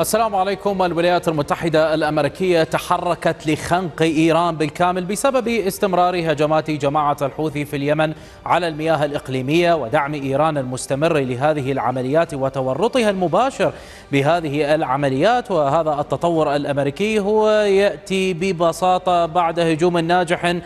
السلام عليكم. الولايات المتحدة الأمريكية تحركت لخنق إيران بالكامل بسبب استمرار هجمات جماعة الحوثي في اليمن على المياه الإقليمية ودعم إيران المستمر لهذه العمليات وتورطها المباشر بهذه العمليات. وهذا التطور الأمريكي هو يأتي ببساطة بعد هجوم ناجح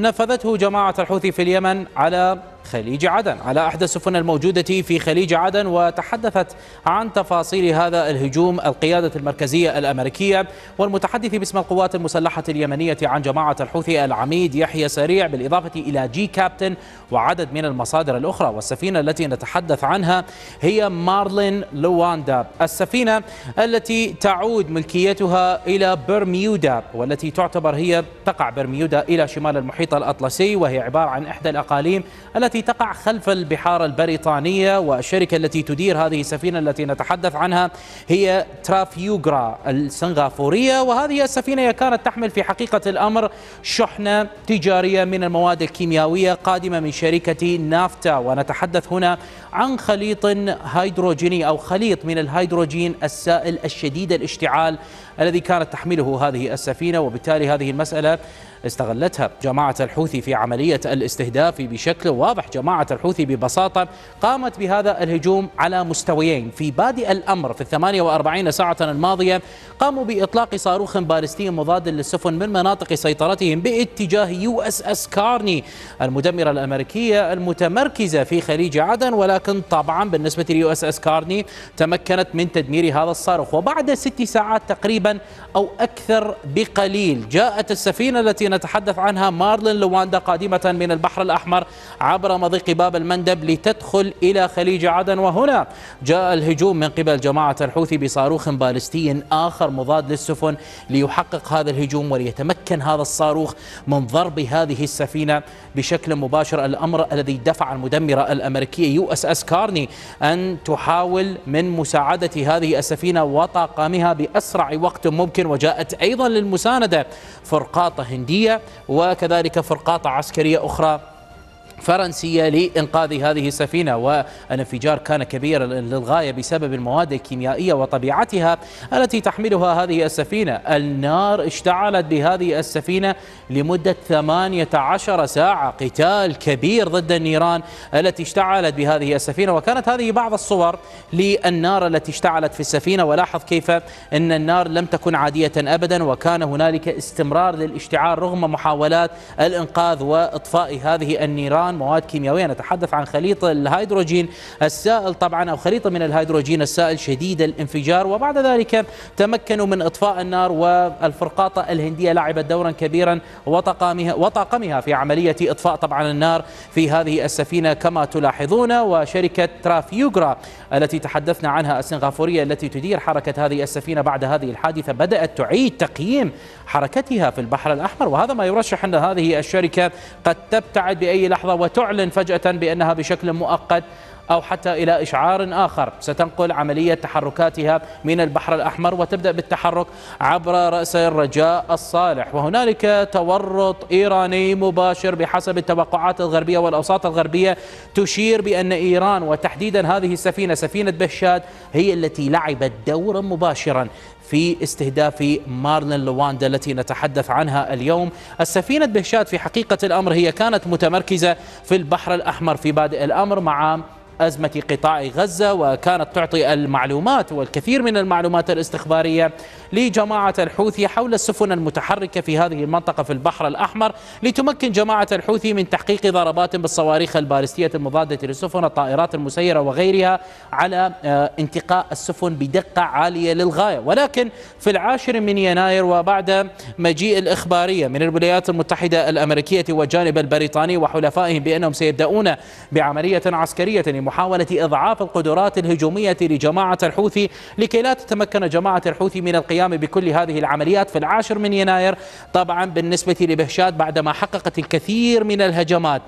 نفذته جماعة الحوثي في اليمن على خليج عدن. على أحد السفن الموجودة في خليج عدن وتحدثت عن تفاصيل هذا الهجوم القيادة المركزية الأمريكية والمتحدث باسم القوات المسلحة اليمنية عن جماعة الحوثي العميد يحيى سريع بالإضافة إلى جي كابتن وعدد من المصادر الأخرى. والسفينة التي نتحدث عنها هي مارلين لواندا. السفينة التي تعود ملكيتها إلى برميودا والتي تعتبر هي تقع برميودا إلى شمال المحيط الأطلسي وهي عبارة عن إحدى الأقاليم التي تقع خلف البحار البريطانية والشركة التي تدير هذه السفينة التي نتحدث عنها هي ترافيوغرا السنغافورية. وهذه السفينة كانت تحمل في حقيقة الأمر شحنة تجارية من المواد الكيميائية قادمة من شركة نافتا. ونتحدث هنا عن خليط هيدروجيني أو خليط من الهيدروجين السائل الشديد الاشتعال الذي كانت تحمله هذه السفينة. وبالتالي هذه المسألة استغلتها جماعة الحوثي في عملية الاستهداف بشكل واضح. جماعة الحوثي ببساطة قامت بهذا الهجوم على مستويين. في بادئ الأمر في الثمانية وأربعين ساعة الماضية قاموا بإطلاق صاروخ باليستي مضاد للسفن من مناطق سيطرتهم باتجاه USS Carney المدمرة الأمريكية المتمركزة في خليج عدن. ولكن طبعا بالنسبة ل USS Carney تمكنت من تدمير هذا الصاروخ. وبعد ست ساعات تقريبا أو أكثر بقليل جاءت السفينة التي نتحدث عنها. Marlin Luanda قادمة من البحر الأحمر عبر مضيق باب المندب لتدخل إلى خليج عدن. وهنا جاء الهجوم من قبل جماعة الحوثي بصاروخ باليستي آخر مضاد للسفن ليحقق هذا الهجوم وليتمكن هذا الصاروخ من ضرب هذه السفينة بشكل مباشر. الأمر الذي دفع المدمرة الأمريكية USS Carney أن تحاول من مساعدة هذه السفينة وطاقمها بأسرع وقت ممكن. وجاءت أيضا للمساندة فرقاطة هندية وكذلك فرقاطة عسكرية أخرى. فرنسية لإنقاذ هذه السفينة والانفجار كان كبيرا للغاية بسبب المواد الكيميائية وطبيعتها التي تحملها هذه السفينة. النار اشتعلت بهذه السفينة لمدة 18 ساعة قتال كبير ضد النيران التي اشتعلت بهذه السفينة. وكانت هذه بعض الصور للنار التي اشتعلت في السفينة. ولاحظ كيف أن النار لم تكن عادية أبدا وكان هنالك استمرار للاشتعال رغم محاولات الإنقاذ وإطفاء هذه النيران. مواد كيميائية. نتحدث عن خليط الهيدروجين السائل طبعا أو خليط من الهيدروجين السائل شديد الانفجار. وبعد ذلك تمكنوا من إطفاء النار والفرقاطة الهندية. لعبت دورا كبيرا وطاقمها وطاقمها في عملية إطفاء طبعا النار في هذه السفينة كما تلاحظون. وشركة ترافيوغرا التي تحدثنا عنها السنغافورية التي تدير حركة هذه السفينة بعد هذه الحادثة بدأت تعيد تقييم حركتها في البحر الأحمر. وهذا ما يرشح أن هذه الشركة قد تبتعد بأي لحظة وتعلن فجأة بأنها بشكل مؤقت. أو حتى إلى إشعار آخر. ستنقل عملية تحركاتها من البحر الأحمر وتبدأ بالتحرك عبر رأس الرجاء الصالح. وهنالك تورط إيراني مباشر بحسب التوقعات الغربية والأوساط الغربية تشير بأن إيران وتحديدا هذه السفينة سفينة بهشاد هي التي لعبت دورا مباشرا في استهداف مارلين لواندا التي نتحدث عنها اليوم. السفينة بهشاد في حقيقة الأمر هي كانت متمركزة في البحر الأحمر في بادئ الأمر مع أزمة قطاع غزة وكانت تعطي المعلومات والكثير من المعلومات الاستخبارية لجماعة الحوثي حول السفن المتحركة في هذه المنطقة في البحر الأحمر لتمكن جماعة الحوثي من تحقيق ضربات بالصواريخ البالستية المضادة للسفن الطائرات المسيرة وغيرها على آه، انتقاء السفن بدقة عالية للغاية. ولكن في العاشر من يناير وبعد مجيء الإخبارية من الولايات المتحدة الأمريكية والجانب البريطاني وحلفائهم بأنهم سيبدأون بعملية عسكرية لمحاولة إضعاف القدرات الهجومية لجماعة الحوثي لكي لا تتمكن جماعة الحوثي من القيام بكل هذه العمليات في العاشر من يناير. طبعا بالنسبة لبهشاد بعدما حققت الكثير من الهجمات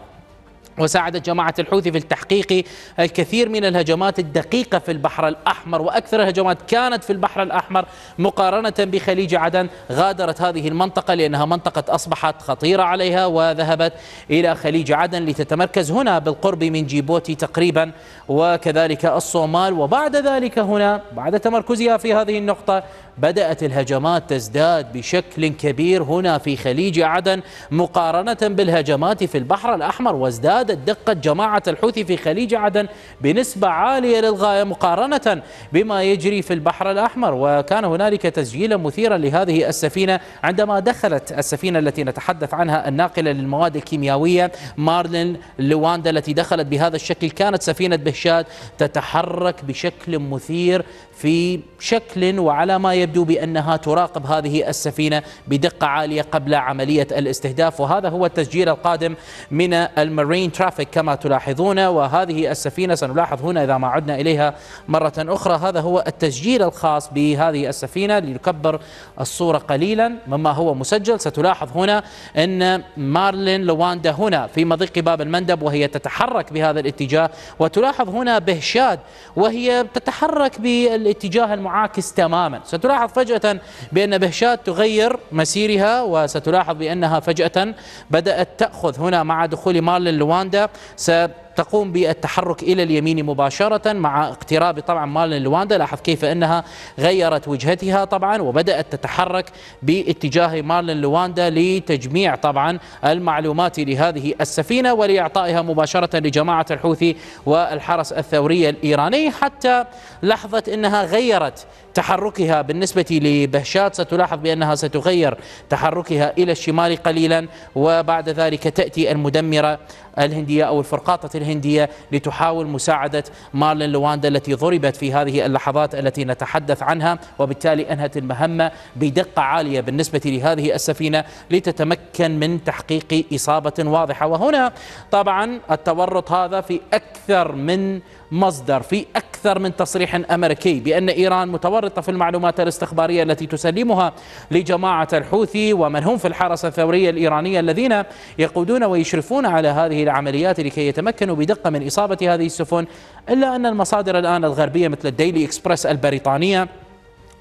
وساعدت جماعة الحوثي في التحقيق الكثير من الهجمات الدقيقة في البحر الأحمر وأكثر الهجمات كانت في البحر الأحمر مقارنة بخليج عدن غادرت هذه المنطقة لأنها منطقة أصبحت خطيرة عليها وذهبت إلى خليج عدن لتتمركز هنا بالقرب من جيبوتي تقريبا وكذلك الصومال. وبعد ذلك هنا بعد تمركزها في هذه النقطة بدأت الهجمات تزداد بشكل كبير هنا في خليج عدن مقارنة بالهجمات في البحر الأحمر وازدادت دقة جماعة الحوثي في خليج عدن بنسبة عالية للغاية مقارنة بما يجري في البحر الأحمر. وكان هنالك تسجيلا مثيرا لهذه السفينة عندما دخلت السفينة التي نتحدث عنها الناقلة للمواد الكيميائية مارلين لواندا التي دخلت بهذا الشكل. كانت سفينة بهشاد تتحرك بشكل مثير في شكل وعلى ما يبدو بأنها تراقب هذه السفينة بدقة عالية قبل عملية الاستهداف. وهذا هو التسجيل القادم من المارين ترافيك كما تلاحظون وهذه السفينة سنلاحظ هنا إذا ما عدنا إليها مرة أخرى. هذا هو التسجيل الخاص بهذه السفينة لنكبر الصورة قليلا مما هو مسجل. ستلاحظ هنا أن مارلين لواندا هنا في مضيق باب المندب وهي تتحرك بهذا الاتجاه. وتلاحظ هنا بهشاد وهي تتحرك بالاتجاه المعاكس تماما. ستلاحظ فجأة بأن بهشاد تغير مسيرها وستلاحظ بأنها فجأة بدأت تأخذ هنا مع دخول مارلين لواندا. Rwanda. So تقوم بالتحرك إلى اليمين مباشرة مع اقتراب طبعا مال لواندا. لاحظ كيف أنها غيرت وجهتها طبعا وبدأت تتحرك باتجاه مال لواندا لتجميع طبعا المعلومات لهذه السفينة ولإعطائها مباشرة لجماعة الحوثي والحرس الثوري الإيراني. حتى لحظة أنها غيرت تحركها بالنسبة لبهشات ستلاحظ بأنها ستغير تحركها إلى الشمال قليلا وبعد ذلك تأتي المدمرة الهندية أو الفرقاطة الهندية لتحاول مساعدة مارلين لواندا التي ضربت في هذه اللحظات التي نتحدث عنها وبالتالي أنهت المهمة بدقة عالية بالنسبة لهذه السفينة لتتمكن من تحقيق إصابة واضحة. وهنا طبعا التورط هذا في أكثر من مصدر في أكثر من تصريح أمريكي بأن إيران متورطة في المعلومات الاستخبارية التي تسلمها لجماعة الحوثي ومن هم في الحرس الثورية الإيرانية الذين يقودون ويشرفون على هذه العمليات لكي يتمكنوا بدقة من إصابة هذه السفن إلا أن المصادر الآن الغربية مثل الديلي إكسبرس البريطانية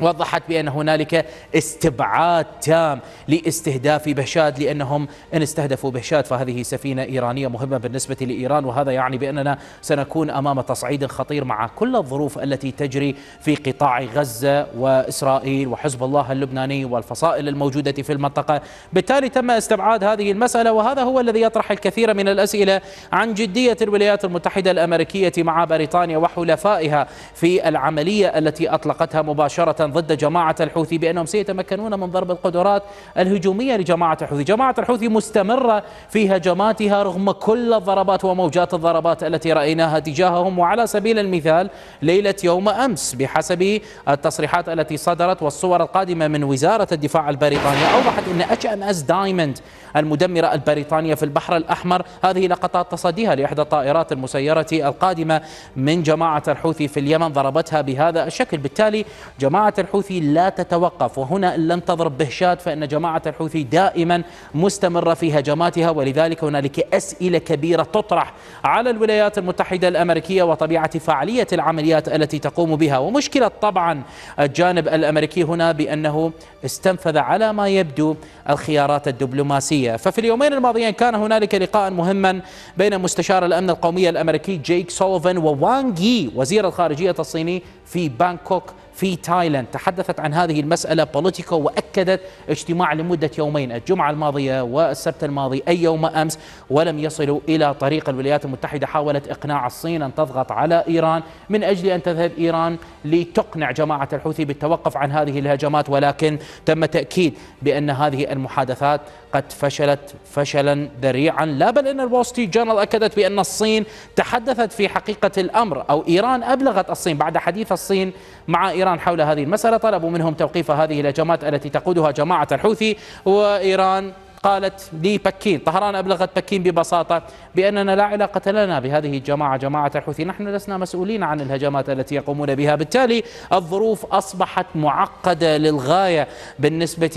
وضحت بأن هنالك استبعاد تام لاستهداف بهشاد لأنهم إن استهدفوا بهشاد فهذه سفينة إيرانية مهمة بالنسبة لإيران وهذا يعني بأننا سنكون أمام تصعيد خطير مع كل الظروف التي تجري في قطاع غزة وإسرائيل وحزب الله اللبناني والفصائل الموجودة في المنطقة. بالتالي تم استبعاد هذه المسألة وهذا هو الذي يطرح الكثير من الأسئلة عن جدية الولايات المتحدة الأمريكية مع بريطانيا وحلفائها في العملية التي أطلقتها مباشرة ضد جماعة الحوثي بأنهم سيتمكنون من ضرب القدرات الهجومية لجماعة الحوثي. جماعة الحوثي مستمرة في هجماتها رغم كل الضربات وموجات الضربات التي رأيناها تجاههم. وعلى سبيل المثال ليلة يوم أمس بحسب التصريحات التي صدرت والصور القادمة من وزارة الدفاع البريطانية أوضحت أن HMS Diamond المدمرة البريطانية في البحر الأحمر هذه لقطات تصديها لإحدى الطائرات المسيرة القادمة من جماعة الحوثي في اليمن ضربتها بهذا الشكل. بالتالي جماعة الحوثي لا تتوقف وهنا إن لم تضرب بهشات فإن جماعة الحوثي دائما مستمرة في هجماتها ولذلك هنالك أسئلة كبيرة تطرح على الولايات المتحدة الأمريكية وطبيعة فعالية العمليات التي تقوم بها. ومشكلة طبعا الجانب الأمريكي هنا بأنه استنفذ على ما يبدو الخيارات الدبلوماسية. ففي اليومين الماضيين كان هنالك لقاء مهما بين مستشار الأمن القومي الأمريكي جيك سوليفان ووانغ وزير الخارجية الصيني في بانكوك. في تايلاند. تحدثت عن هذه المسألة Politico وأكدت اجتماع لمدة يومين الجمعة الماضية والسبت الماضي أي يوم أمس ولم يصلوا إلى طريق الولايات المتحدة. حاولت إقناع الصين أن تضغط على إيران. من أجل أن تذهب إيران لتقنع جماعة الحوثي بالتوقف عن هذه الهجمات ولكن تم تأكيد بأن هذه المحادثات قد فشلت فشلا ذريعا. لا بل أن الول ستريت جورنال أكدت بأن الصين تحدثت في حقيقة الأمر أو إيران أبلغت الصين. بعد حديث الصين مع إيران حول هذه المسألة. طلبوا منهم توقيف هذه الهجمات التي تقودها جماعة الحوثي وإيران قالت لبكين طهران أبلغت بكين ببساطة بأننا لا علاقة لنا بهذه الجماعة جماعة الحوثي. نحن لسنا مسؤولين عن الهجمات التي يقومون بها. بالتالي الظروف أصبحت معقدة للغاية بالنسبة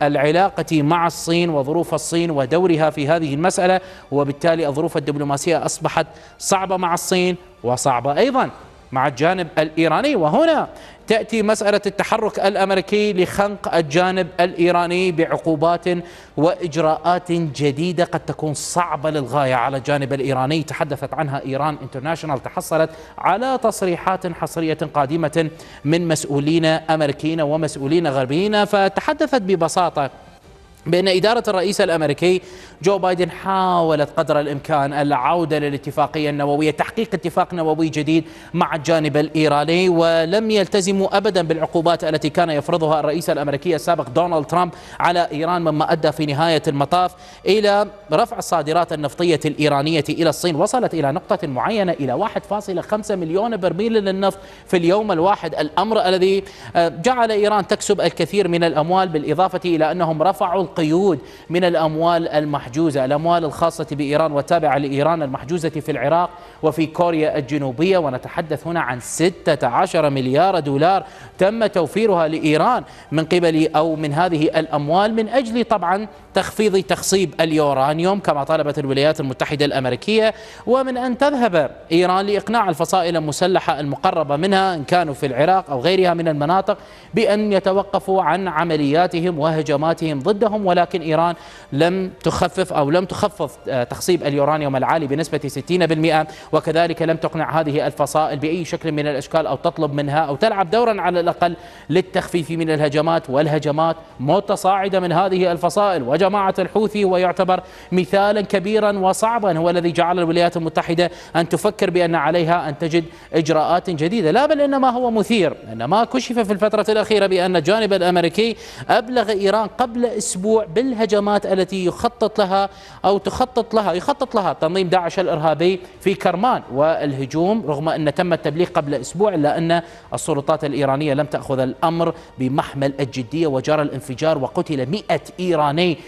للعلاقة مع الصين وظروف الصين ودورها في هذه المسألة. وبالتالي الظروف الدبلوماسية أصبحت صعبة مع الصين وصعبة أيضا. مع الجانب الإيراني. وهنا تأتي مسألة التحرك الأمريكي لخنق الجانب الإيراني بعقوبات وإجراءات جديدة قد تكون صعبة للغاية على الجانب الإيراني. تحدثت عنها إيران انترناشونال تحصلت على تصريحات حصرية قادمة من مسؤولين أمريكيين ومسؤولين غربيين. فتحدثت ببساطة بأن إدارة الرئيس الأمريكي جو بايدن حاولت قدر الإمكان العودة للاتفاقية النووية تحقيق اتفاق نووي جديد مع الجانب الإيراني ولم يلتزموا أبدا بالعقوبات التي كان يفرضها الرئيس الأمريكي السابق دونالد ترامب على إيران مما أدى في نهاية المطاف إلى رفع الصادرات النفطية الإيرانية إلى الصين وصلت إلى نقطة معينة إلى 1.5 مليون برميل للنفط في اليوم الواحد. الأمر الذي آه، جعل إيران تكسب الكثير من الأموال بالإضافة إلى أنهم رفعوا القيود من الأموال المحجوزة الأموال الخاصة بإيران والتابعة لإيران المحجوزة في العراق وفي كوريا الجنوبية. ونتحدث هنا عن 16 مليار دولار تم توفيرها لإيران من قبل أو من هذه الأموال من أجل طبعا تخفيض تخصيب اليورانيوم كما طلبت الولايات المتحدة الأمريكية. ومن أن تذهب إيران لإقناع الفصائل المسلحة المقربة منها إن كانوا في العراق أو غيرها من المناطق بأن يتوقفوا عن عملياتهم وهجماتهم ضدهم ولكن إيران لم تخفف أو لم تخفض آه، تخصيب اليورانيوم العالي بنسبة 60% وكذلك لم تقنع هذه الفصائل بأي شكل من الأشكال أو تطلب منها أو تلعب دورا على الأقل للتخفيف من الهجمات والهجمات متصاعدة من هذه الفصائل. وجماعة الحوثي ويعتبر مثالا كبيرا وصعبا هو الذي جعل الولايات المتحدة أن تفكر بأن عليها أن تجد إجراءات جديدة. لا بل إنما هو مثير إنما كشف في الفترة الأخيرة بأن الجانب الأمريكي أبلغ إيران قبل أسبوع بالهجمات التي يخطط لها أو تخطط لها يخطط لها تنظيم داعش الإرهابي في كرمان والهجوم رغم أن تم التبليغ قبل أسبوع إلا أن السلطات الإيرانية لم تأخذ الأمر بمحمل الجدية وجرى الانفجار وقتل مئة إيراني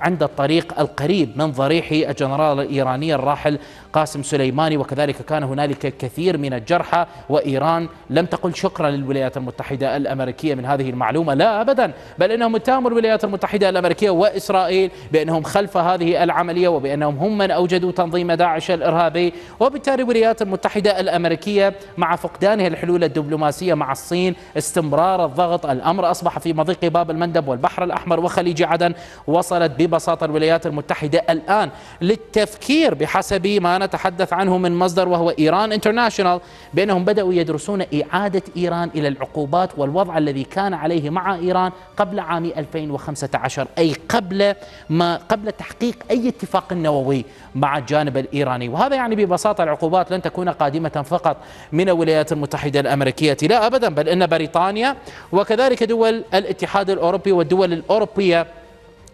عند الطريق القريب من ضريح الجنرال الإيراني الراحل قاسم سليماني. وكذلك كان هنالك كثير من الجرحى وإيران. لم تقل شكرا للولايات المتحدة الأمريكية من هذه المعلومة لا أبدا بل إنهم اتهموا الولايات المتحدة الأمريكية وإسرائيل بأنهم خلف هذه العملية وبأنهم هم من أوجدوا تنظيم داعش الإرهابي. وبالتالي الولايات المتحدة الأمريكية مع فقدانها الحلول الدبلوماسية مع الصين استمرار الضغط. الأمر أصبح في مضيق باب المندب والبحر الأحمر وخليج عدن. وصلت ببساطة الولايات المتحدة الآن للتفكير بحسب ما نتحدث عنه من مصدر وهو إيران انترناشونال بأنهم بدأوا يدرسون إعادة إيران إلى العقوبات والوضع الذي كان عليه مع إيران قبل عام 2015 أي قبل ما قبل تحقيق أي اتفاق نووي مع الجانب الإيراني. وهذا يعني ببساطة العقوبات لن تكون قادمة فقط من الولايات المتحدة الأمريكية لا أبدا بل إن بريطانيا وكذلك دول الاتحاد الأوروبي والدول الأوروبية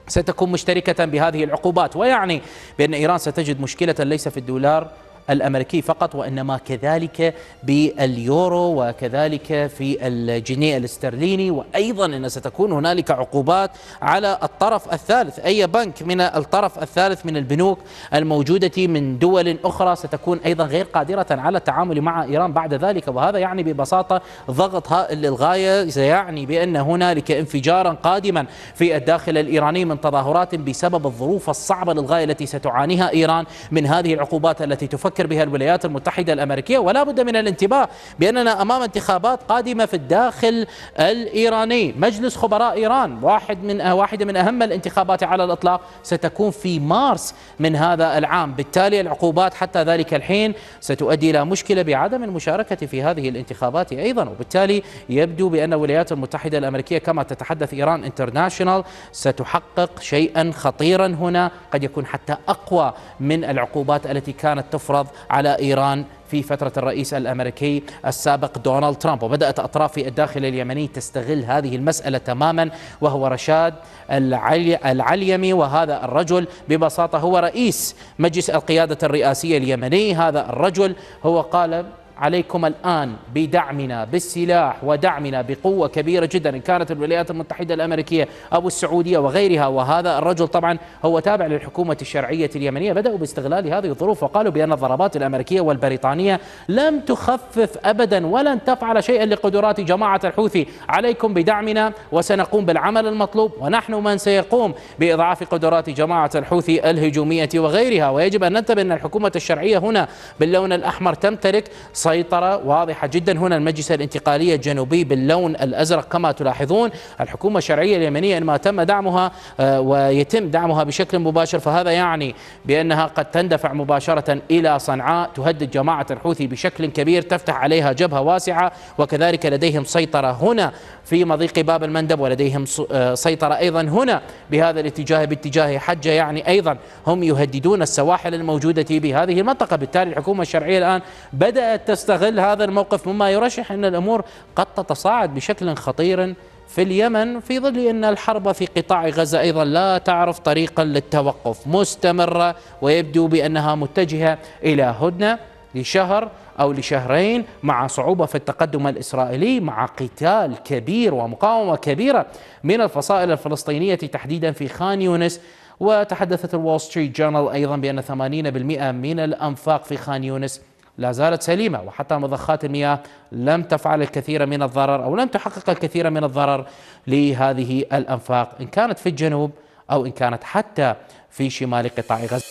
ستكون مشتركة بهذه العقوبات. ويعني بأن إيران ستجد مشكلة ليس في الدولار الأمريكي فقط وإنما كذلك باليورو وكذلك في الجنيه الاسترليني وأيضا أن ستكون هنالك عقوبات على الطرف الثالث. أي بنك من الطرف الثالث من البنوك الموجودة من دول أخرى ستكون أيضا غير قادرة على التعامل مع إيران بعد ذلك. وهذا يعني ببساطة ضغط هائل للغاية سيعني بأن هنالك انفجارا قادما في الداخل الإيراني من تظاهرات بسبب الظروف الصعبة للغاية التي ستعانيها إيران من هذه العقوبات التي تفكر تفكر بها الولايات المتحدة الأمريكية ولا بد من الانتباه بأننا أمام انتخابات قادمة في الداخل الإيراني. مجلس خبراء إيران واحد من واحدة من أهم الانتخابات على الإطلاق ستكون في مارس من هذا العام. بالتالي العقوبات حتى ذلك الحين ستؤدي إلى مشكلة بعدم المشاركة في هذه الانتخابات أيضا. وبالتالي يبدو بأن الولايات المتحدة الأمريكية كما تتحدث إيران انترناشونال ستحقق شيئا خطيرا هنا. قد يكون حتى أقوى من العقوبات التي كانت تفرض الرياض على إيران في فترة الرئيس الأمريكي السابق دونالد ترامب. وبدأت أطراف في الداخل اليمني تستغل هذه المسألة تماما وهو رشاد العلي العليمي. وهذا الرجل ببساطة هو رئيس مجلس القيادة الرئاسية اليمني. هذا الرجل هو قال عليكم الآن بدعمنا بالسلاح ودعمنا بقوة كبيرة جدا. إن كانت الولايات المتحدة الأمريكية أو السعودية وغيرها وهذا الرجل طبعا هو تابع للحكومة الشرعية اليمنية. بدأوا باستغلال هذه الظروف وقالوا بأن الضربات الأمريكية والبريطانية لم تخفف أبدا ولن تفعل شيئا لقدرات جماعة الحوثي. عليكم بدعمنا وسنقوم بالعمل المطلوب ونحن من سيقوم بإضعاف قدرات جماعة الحوثي الهجومية وغيرها. ويجب أن ننتبه أن الحكومة الشرعية هنا باللون الأحمر تمتلك سيطرة واضحة جدا. هنا المجلس الانتقالي الجنوبي باللون الأزرق كما تلاحظون. الحكومة الشرعية اليمنية إنما تم دعمها آه، ويتم دعمها بشكل مباشر. فهذا يعني بأنها قد تندفع مباشرة إلى صنعاء تهدد جماعة الحوثي بشكل كبير. تفتح عليها جبهة واسعة وكذلك لديهم سيطرة هنا في مضيق باب المندب ولديهم آه، سيطرة أيضا هنا بهذا الاتجاه باتجاه حجة يعني أيضا هم يهددون السواحل الموجودة بهذه المنطقة. بالتالي الحكومة الشرعية الآن بدأت تستغل هذا الموقف مما يرشح أن الأمور قد تتصاعد بشكل خطير في اليمن في ظل أن الحرب في قطاع غزة أيضا لا تعرف طريقا للتوقف مستمرة ويبدو بأنها متجهة إلى هدنة لشهر أو لشهرين مع صعوبة في التقدم الإسرائيلي مع قتال كبير ومقاومة كبيرة من الفصائل الفلسطينية تحديدا في خان يونس. وتحدثت ال Wall Street Journal أيضا بأن 80% من الأنفاق في خان يونس لا زالت سليمة وحتى مضخات المياه لم تفعل الكثير من الضرر أو لم تحقق الكثير من الضرر لهذه الأنفاق إن كانت في الجنوب أو إن كانت حتى في شمال قطاع غزة.